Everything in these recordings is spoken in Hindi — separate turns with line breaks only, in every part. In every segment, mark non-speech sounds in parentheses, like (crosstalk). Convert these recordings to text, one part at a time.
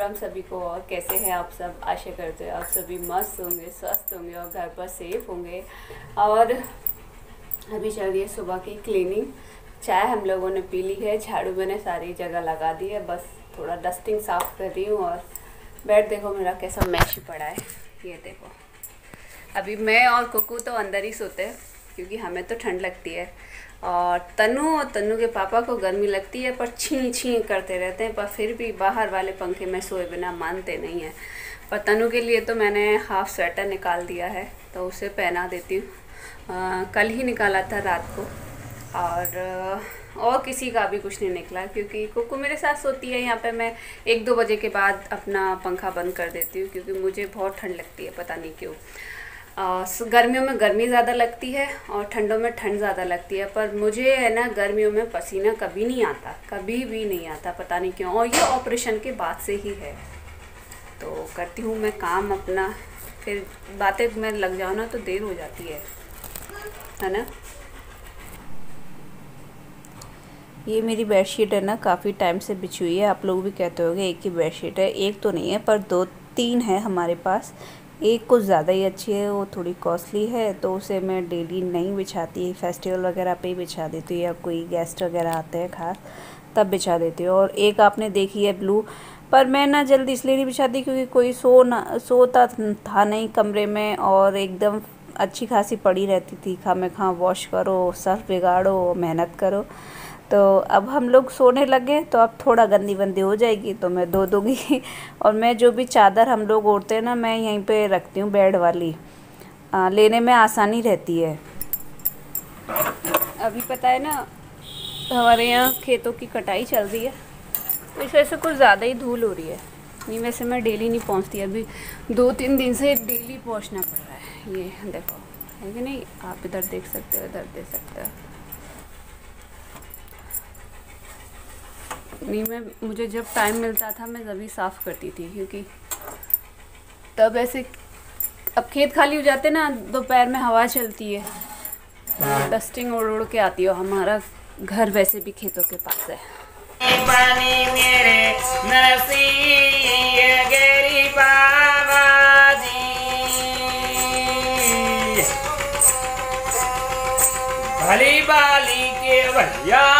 राम सभी को और कैसे हैं? आप सब आशा करते हैं आप सभी मस्त होंगे, स्वस्थ होंगे और घर पर सेफ़ होंगे। और अभी चल रही है सुबह की क्लीनिंग चाय हम लोगों ने पी ली है, झाड़ू मैंने सारी जगह लगा दी है, बस थोड़ा डस्टिंग साफ़ कर रही हूँ और बेड देखो मेरा कैसा मैश पड़ा है। ये देखो। अभी मैं और कुकू तो अंदर ही सोते हैं। क्योंकि हमें तो ठंड लगती है। और तनु और तनु के पापा को गर्मी लगती है, पर छी छी करते रहते हैं, पर फिर भी बाहर वाले पंखे में सोए बिना मानते नहीं हैं। पर तनु के लिए तो मैंने हाफ़ स्वेटर निकाल दिया है तो उसे पहना देती हूँ। कल ही निकाला था रात को। और और किसी का भी कुछ नहीं निकला, क्योंकि कुकू मेरे साथ सोती है, यहाँ पे मैं एक दो बजे के बाद अपना पंखा बंद कर देती हूँ, क्योंकि मुझे बहुत ठंड लगती है, पता नहीं क्यों। गर्मियों में गर्मी ज़्यादा लगती है और ठंडों में ठंड ज़्यादा लगती है, पर मुझे है ना गर्मियों में पसीना कभी नहीं आता, कभी भी नहीं आता, पता नहीं क्यों, और ये ऑपरेशन के बाद से ही है। तो करती हूँ मैं काम अपना, फिर बातें में लग जाओ ना तो देर हो जाती है है ना?
ये मेरी बेडशीट है ना, काफ़ी टाइम से बिछी हुई है, आप लोग भी कहते होंगे एक ही बेडशीट है, एक तो नहीं है, पर दो, तीन है हमारे पास एक कुछ ज़्यादा ही अच्छी है, वो थोड़ी कॉस्टली है तो उसे मैं डेली नहीं बिछाती फेस्टिवल वगैरह पे ही बिछा देती हूँ या कोई गेस्ट वगैरह आते हैं खास, तब बिछा देती हूँ। और एक आपने देखी है ब्लू पर मैं ना जल्दी इसलिए नहीं बिछाती क्योंकि कोई सो ना, सोता था नहीं कमरे में और एकदम अच्छी खासी पड़ी रहती थी, खा में खा वॉश करो सर्फ बिगाड़ो, मेहनत करो। तो अब हम लोग सोने लगे तो अब थोड़ा गंदी बंदी हो जाएगी तो मैं धो दूँगी। (laughs) और मैं जो भी चादर हम लोग ओढ़ते हैं ना मैं यहीं पे रखती हूँ बेड वाली। आ, लेने में आसानी रहती है। अभी पता है ना हमारे यहाँ खेतों की कटाई चल रही है तो इस वजह से कुछ ज़्यादा ही धूल हो रही है। नहीं वैसे मैं डेली नहीं पहुँचती अभी दो तीन दिन से डेली पहुँचना पड़ रहा है। ये देखो है कि नहीं? आप इधर देख सकते हो इधर देख सकते हो। नहीं, मैं, मुझे जब टाइम मिलता था, मैं तभी साफ़ करती थी, क्योंकि तब ऐसे, अब खेत खाली हो जाते ना, दोपहर में हवा चलती है। डस्टिंग उड़ उड़ के आती है, हमारा घर वैसे भी खेतों के पास है।
भली बाली के भैया।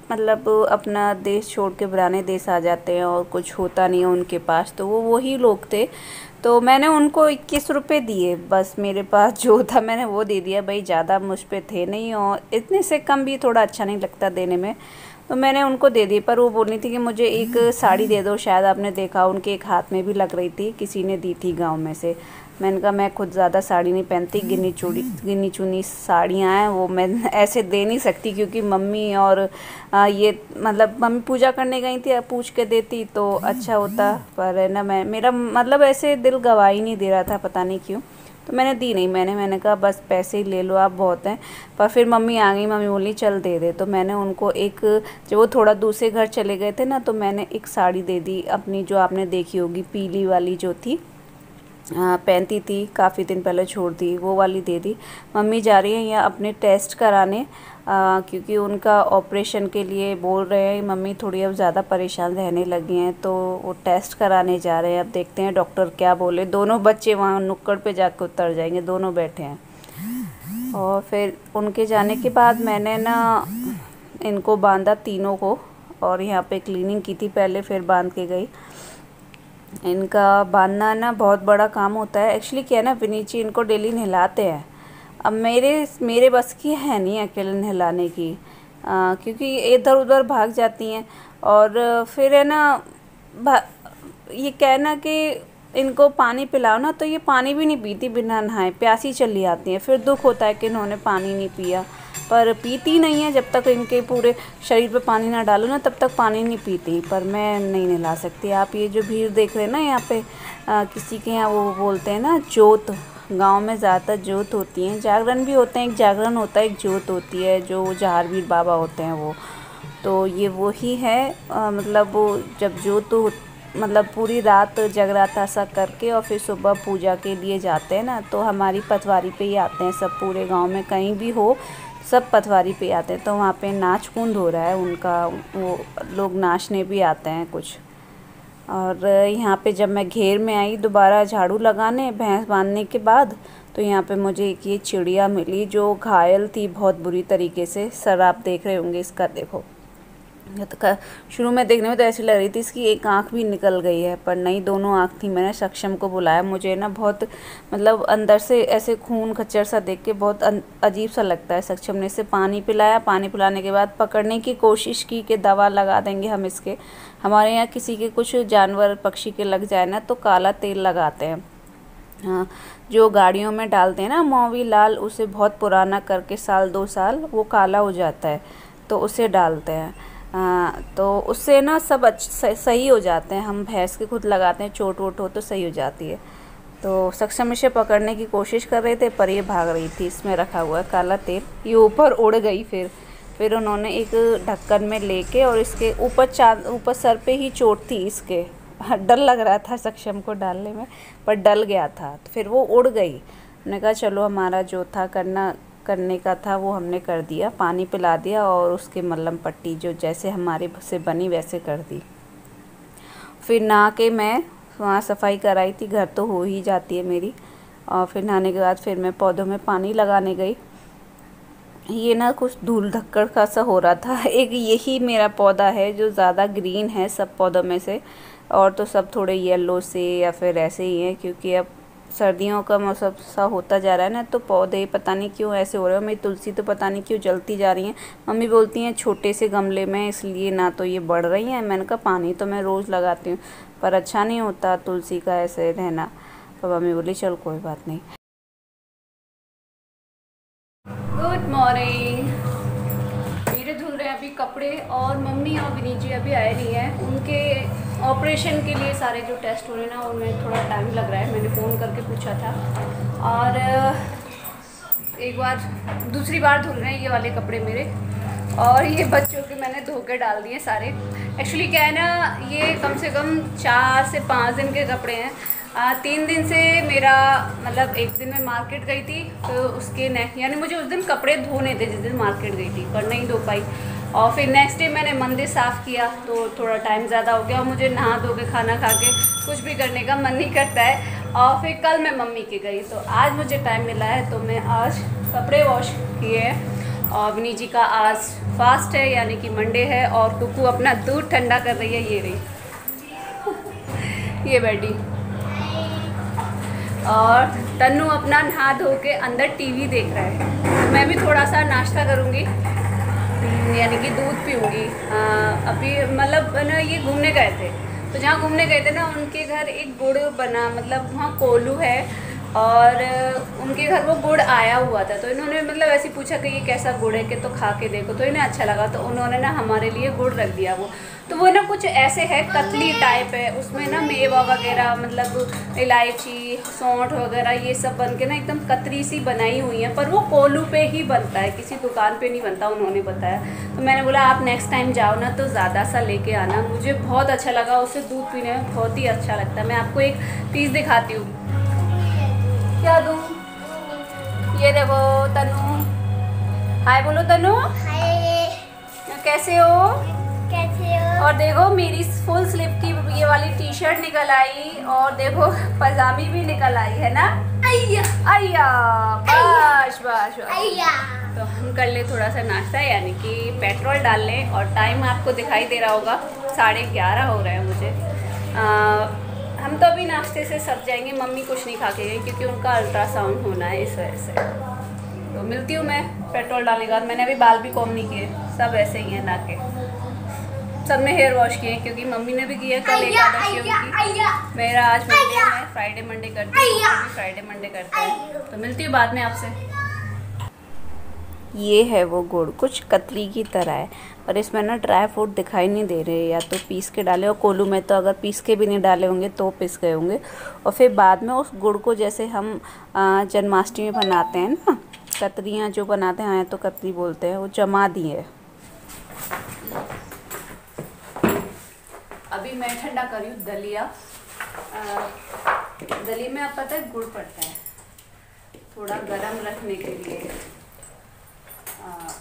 मतलब अपना देश छोड़ के पुराने देश आ जाते हैं और कुछ होता नहीं है उनके पास तो वो वही लोग थे। तो मैंने उनको इक्कीस रुपये दिए, बस मेरे पास जो था मैंने वो दे दिया। भाई, ज़्यादा मुझ पर थे नहीं और इतने से कम भी थोड़ा अच्छा नहीं लगता देने में। तो मैंने उनको दे दी पर वो बोलनी थी कि मुझे एक साड़ी दे दो, शायद आपने देखा, उनके एक हाथ में भी लग रही थी, किसी ने दी थी गाँव में से। मैंने कहा मैं खुद ज़्यादा साड़ी नहीं पहनती गिनी चूड़ी गिनी चुनी साड़ियाँ हैं वो मैं ऐसे दे नहीं सकती क्योंकि मम्मी और आ, ये मतलब मम्मी पूजा करने गई थी पूछ के देती तो अच्छा होता पर है ना मैं मेरा मतलब ऐसे दिल गवाह नहीं दे रहा था पता नहीं क्यों तो मैंने दी नहीं मैंने मैंने कहा बस पैसे ही ले लो आप बहुत हैं। पर फिर मम्मी आ गई मम्मी बोली चल दे दे। तो मैंने उनको एक जब वो थोड़ा दूसरे घर चले गए थे ना तो मैंने एक साड़ी दे दी अपनी जो आपने देखी होगी पीली वाली जो थी पहनती थी काफ़ी दिन पहले छोड़ दी वो वाली दे दी। मम्मी जा रही हैं यहाँ अपने टेस्ट कराने आ, क्योंकि उनका ऑपरेशन के लिए बोल रहे हैं मम्मी थोड़ी अब ज़्यादा परेशान रहने लगी हैं तो वो टेस्ट कराने जा रहे हैं। अब देखते हैं डॉक्टर क्या बोले। दोनों बच्चे वहाँ नुक्कड़ पे जाकर उतर जाएँगे दोनों बैठे हैं। और फिर उनके जाने के बाद मैंने ना इनको बांधा तीनों को और यहाँ पे क्लीनिंग की थी पहले फिर बाँध के गई। इनका बांधना ना बहुत बड़ा काम होता है। एक्चुअली क्या है ना विनीची इनको डेली नहलाते हैं। अब मेरे मेरे बस की है नहीं अकेले नहलाने की। आ, क्योंकि इधर उधर भाग जाती हैं। और फिर है ना ये कहना कि इनको पानी पिलाओ ना तो ये पानी भी नहीं पीती बिना नहाए। प्यासी चली आती हैं। फिर दुख होता है कि इन्होंने पानी नहीं पिया। पर पीती नहीं है। जब तक इनके पूरे शरीर पे पानी ना डालो ना तब तक पानी नहीं पीती। पर मैं नहीं नहला सकती। आप ये जो भीड़ देख रहे हैं ना यहाँ पे आ, किसी के यहाँ वो बोलते हैं ना जोत गाँव में ज़्यादातर जोत होती हैं। जागरण भी होते हैं। एक जागरण होता है एक जोत होती है जो जहारवीर बाबा होते हैं वो। तो ये वही है। आ, मतलब वो जब जोत हो मतलब पूरी रात जगराता सा करके और फिर सुबह पूजा के लिए जाते हैं ना तो हमारी पतवारी पे ही आते हैं। सब पूरे गाँव में कहीं भी हो सब पथवारी पे आते हैं तो वहाँ पे नाच कुंद हो रहा है, उनका, वो लोग नाचने भी आते हैं कुछ। और यहाँ पे जब मैं घेर में आई दोबारा झाड़ू लगाने, भैंस बांधने के बाद तो यहाँ पे मुझे एक ये चिड़िया मिली जो घायल थी बहुत बुरी तरीके से। सर, आप देख रहे होंगे इसका, देखो। तो शुरू में देखने में तो ऐसी लग रही थी इसकी एक आँख भी निकल गई है, पर नहीं, दोनों आँख थी। मैंने सक्षम को बुलाया। मुझे ना बहुत मतलब अंदर से ऐसे खून खच्चर सा देख के बहुत अजीब सा लगता है सक्षम ने इसे पानी पिलाया। पानी पिलाने के बाद पकड़ने की कोशिश की कि दवा लगा देंगे हम इसके। हमारे यहाँ किसी के कुछ जानवर पक्षी के लग जाए ना तो काला तेल लगाते हैं। हाँ जो गाड़ियों में डालते हैं ना, मोवी लाल, उसे बहुत पुराना करके साल, दो साल, वो काला हो जाता है तो उसे डालते हैं। आ, तो उससे ना सब अच्छ सही हो जाते हैं। हम भैंस के खुद लगाते हैं चोट वोट हो तो सही हो जाती है। तो सक्षम इसे पकड़ने की कोशिश कर रहे थे पर ये भाग रही थी। इसमें रखा हुआ है काला तेल। ये ऊपर उड़ गई फिर। फिर उन्होंने एक ढक्कन में लेके और इसके ऊपर चार ऊपर सर पे ही चोट थी इसके। (laughs) डर लग रहा था सक्षम को डालने में पर डल गया था। तो फिर वो उड़ गई। मैंने कहा चलो हमारा जो था करना करने का था, वो हमने कर दिया। पानी पिला दिया और उसके मल्लम पट्टी जो जैसे हमारे से बनी वैसे कर दी। फिर नहा के मैं वहाँ सफ़ाई कराई थी, घर तो हो ही जाती है मेरी। और फिर नहाने के बाद फिर मैं पौधों में पानी लगाने गई। ये ना कुछ धूल धक्कड़ का सा हो रहा था। (laughs) एक यही मेरा पौधा है जो ज़्यादा ग्रीन है सब पौधों में से। और तो सब थोड़े येलो से या फिर ऐसे ही हैं, क्योंकि अब सर्दियों का मौसम सा होता जा रहा है ना तो पौधे पता नहीं क्यों ऐसे हो रहे हैं। मेरी तुलसी तो पता नहीं क्यों जलती जा रही हैं। मम्मी बोलती हैं, छोटे से गमले में, इसलिए ना तो ये बढ़ रही हैं। मैंने कहा, पानी तो मैं रोज़ लगाती हूँ, पर अच्छा नहीं होता तुलसी का ऐसे रहना। तो मम्मी बोली, चल, कोई बात नहीं।
गुड मॉर्निंग मेरे धुल रहे अभी कपड़े और मम्मी और विनीत जी अभी आए नहीं हैं। उनके ऑपरेशन के लिए सारे जो टेस्ट हो रहे हैं ना उनमें थोड़ा टाइम लग रहा है। मैंने फ़ोन करके पूछा था। और एक बार दूसरी बार धुल रहे हैं ये वाले कपड़े मेरे। और ये बच्चों के मैंने धो के डाल दिए सारे। एक्चुअली क्या है ना ये कम से कम चार से पाँच दिन के कपड़े हैं। आ, तीन दिन से मेरा मतलब एक दिन मैं मार्केट गई थी तो उसके नेक्स्ट यानी मुझे उस दिन कपड़े धोने थे जिस दिन मार्केट गई थी पर नहीं धो पाई। और फिर नेक्स्ट डे मैंने मंदिर साफ़ किया तो थोड़ा टाइम ज़्यादा हो गया और मुझे नहा धो के, खाना खा के कुछ भी करने का मन नहीं करता है। और फिर कल मैं मम्मी के गई तो आज मुझे टाइम मिला है तो मैं आज कपड़े वॉश किए और विनी जी का आज फास्ट है, यानी कि मंडे है, और कुकू अपना दूध ठंडा कर रही है, ये रही। (laughs) ये बैठी। और तन्नू अपना नहा धो के अंदर टीवी देख रहा है। मैं भी थोड़ा सा नाश्ता करूँगी। यानी कि दूध पीऊँगी। अभी मतलब ना, ये घूमने गए थे। तो जहाँ घूमने गए थे ना, उनके घर एक गुड़ बना मतलब वहाँ कोलू है। और उनके घर वो गुड़ आया हुआ था तो इन्होंने मतलब ऐसे पूछा कि ये कैसा गुड़ है कि तो खा के देखो तो इन्हें अच्छा लगा तो उन्होंने ना हमारे लिए गुड़ रख दिया वो। तो वो ना कुछ ऐसे है, कतली टाइप है, उसमें ना मेवा वगैरह मतलब इलायची, सौंठ वगैरह, ये सब बन के ना एकदम कतरी सी बनाई हुई है, पर वो कोलू पे ही बनता है, किसी दुकान पे नहीं बनता, उन्होंने बताया। तो मैंने बोला, आप नेक्स्ट टाइम जाओ ना तो ज़्यादा सा लेके आना, मुझे बहुत अच्छा लगा, उसे दूध पीने में बहुत ही अच्छा लगता है। मैं आपको एक पीस दिखाती हूँ। क्या दूँ? ये देखो तनु। हाय बोलो तनु। हाय। कैसे हो?
कैसे हो?
और देखो मेरी फुल स्लीव की ये वाली टी शर्ट निकल आई और देखो पजामी भी निकल आई है ना?
अय्या।
अय्या बस बस तो हम कर ले थोड़ा सा नाश्ता यानी कि पेट्रोल डाल लें और टाइम आपको दिखाई दे रहा होगा साढ़े ग्यारह हो रहे हैं मुझे। आ, हम तो अभी नाश्ते से सर जाएँगे मम्मी कुछ नहीं खा के गई क्योंकि उनका अल्ट्रासाउंड होना है इस वजह से। तो मिलती हूँ मैं पेट्रोल डालने के बाद। मैंने अभी बाल भी कॉम नहीं किए सब ऐसे ही हैं ना के सबने हेयर वॉश किए क्योंकि मम्मी ने भी किया कल एकादशी उनकी मेरा आज मंडे है मैं फ्राइडे मंडे करती हूँ फ्राइडे मंडे करते हैं। तो मिलती हूँ बाद में आपसे।
ये है वो गुड़, कुछ कतली की तरह है। पर इसमें ना ड्राई फ्रूट दिखाई नहीं दे रहे, या तो पीस के डाले, और कोलू में तो अगर पीस के भी नहीं डाले होंगे तो पिस गए होंगे। और फिर बाद में उस गुड़ को जैसे हम जन्माष्टमी बनाते हैं ना कतरियाँ जो बनाते हैं तो कतरी बोलते हैं, वो जमा दी है।
अभी मैं ठंडा कर रही हूँ दलिया। दलिया में आप पता है गुड़ पड़ता है, थोड़ा गरम रखने के लिए।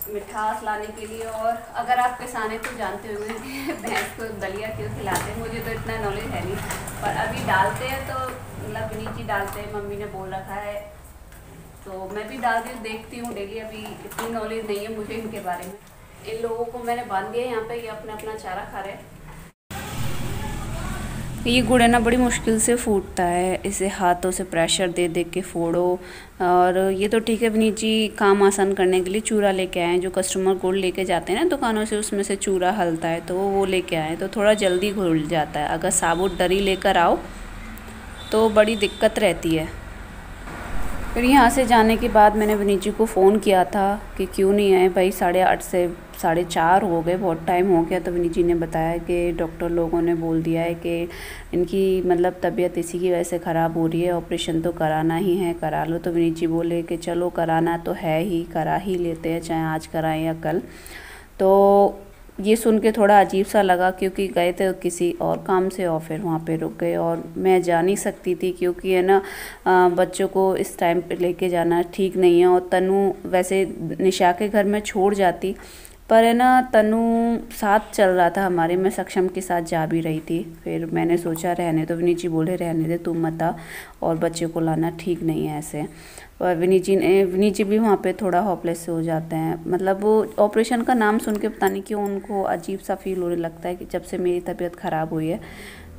मिठास लाने के लिए और अगर आप किसान हैं तो जानते होंगे (laughs) भैंस को दलिया क्यों खिलाते हैं, मुझे तो इतना नॉलेज है नहीं। पर अभी डालते हैं तो मतलब नीचे डालते हैं, मम्मी ने बोल रखा है। तो मैं भी डाल दी, देखती हूँ डेली अभी इतनी नॉलेज नहीं है मुझे इनके बारे में। इन लोगों को मैंने बाँध दिया यहाँ पर ये अपना अपना चारा खा रहे हैं।
ये गुड़ है ना, बड़ी मुश्किल से फूटता है। इसे हाथों से प्रेशर दे दे के फोड़ो। और ये तो ठीक है, विनीत जी, काम आसान करने के लिए चूरा लेके आए जो कस्टमर गुड़ लेके जाते हैं ना दुकानों से, उसमें से चूरा हलता है तो वो वो लेके आए तो थोड़ा जल्दी घुल जाता है। अगर साबुत डरी लेकर आओ तो बड़ी दिक्कत रहती है। फिर यहाँ से जाने के बाद मैंने विनीत जी को फ़ोन किया था कि क्यों नहीं आए? भाई साढ़े आठ से साढ़े चार हो गए, बहुत टाइम हो गया। तो विनीत जी ने बताया कि डॉक्टर लोगों ने बोल दिया है कि इनकी मतलब तबीयत इसी की वजह से ख़राब हो रही है ऑपरेशन तो कराना ही है, करा लो। तो विनीत जी बोले कि चलो, कराना तो है ही, करा ही लेते हैं, चाहे आज कराएँ या कल। तो ये सुन के थोड़ा अजीब सा लगा क्योंकि गए थे किसी और काम से और फिर वहाँ पे रुक गए। और मैं जा नहीं सकती थी क्योंकि है ना बच्चों को इस टाइम पे लेके जाना ठीक नहीं है। और तनु वैसे निशा के घर में छोड़ जाती। पर है ना, तनु साथ चल रहा था हमारे। मैं सक्षम के साथ जा भी रही थी। फिर मैंने सोचा, रहने तो विनीत जी, बोले, रहने दे, तुम मत आ और बच्चे को लाना ठीक नहीं है ऐसे। और विनीत जी ने, विनीत जी भी वहाँ पे थोड़ा हॉपलेस हो जाते हैं। मतलब वो ऑपरेशन का नाम सुन के पता नहीं क्यों उनको अजीब सा फील होने लगता है कि जब से मेरी तबीयत ख़राब हुई है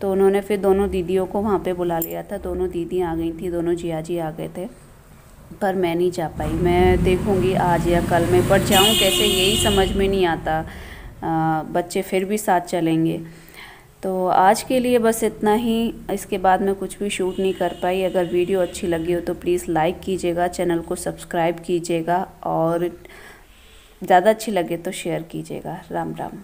तो उन्होंने फिर दोनों दीदियों को वहाँ पे बुला लिया था। दोनों दीदी आ गई थी, दोनों जिया जी आ गए थे। पर मैं नहीं जा पाई। मैं देखूँगी आज या कल में पर जाऊँ कैसे यही समझ में नहीं आता। आ, बच्चे फिर भी साथ चलेंगे। तो आज के लिए बस इतना ही। इसके बाद मैं कुछ भी शूट नहीं कर पाई। अगर वीडियो अच्छी लगी हो तो प्लीज़ लाइक कीजिएगा चैनल को सब्सक्राइब कीजिएगा और ज़्यादा अच्छी लगे तो शेयर कीजिएगा। राम राम।